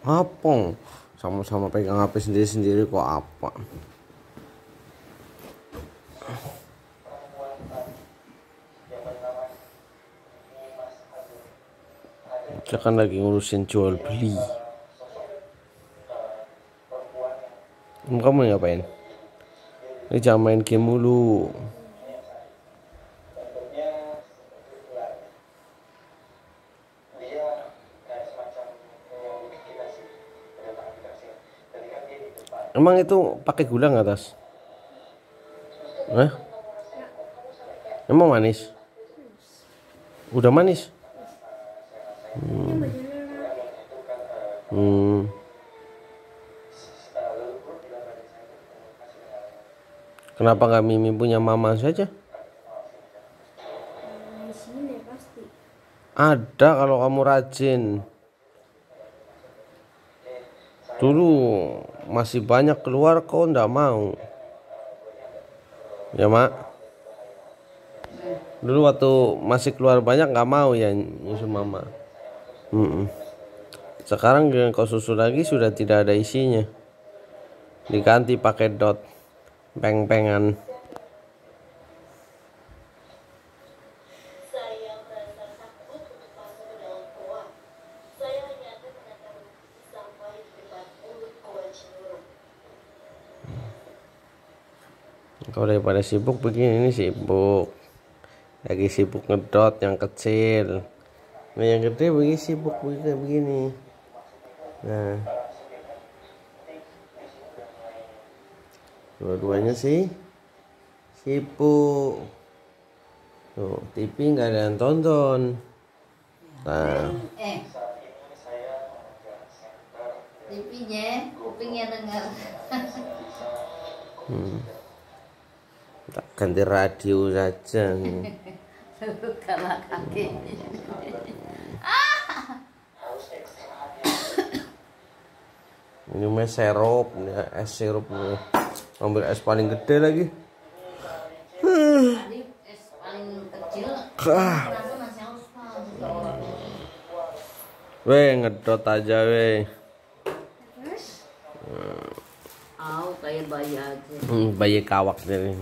apa sama-sama pegang HP sendiri-sendiri kok apa? Dia kan lagi ngurusin jual beli. Kamu ngapain? Ini jangan main game mulu Emang itu pakai gula nggak tas? Eh? Emang manis? Udah manis? Hmm. hmm. Kenapa nggak Mimi punya mama saja? Ada kalau kamu rajin. Dulu masih banyak keluar kok ndak mau. Ya mak. Dulu waktu masih keluar banyak nggak mau ya nyusul mama. Hmm. Sekarang dengan kau susu lagi sudah tidak ada isinya. Diganti pakai dot peng-pengan. Kalau daripada sibuk begini ini sibuk. Lagi sibuk ngedot yang kecil. Nah yang gede begini sibuk begini, begini. nah. Dua-duanya sih sibuk. Tuh TV nggak ada yang tonton. Nah. Eh. TV-nya kupingnya dengar hmm tak ganti radio saja. Kalau kaki. Ini mah sirup es sirup. Ambil es paling gede lagi. Es paling kecil. Ah. Weh ngedot aja weh. kaya bayad. Mm, bayad kawak din.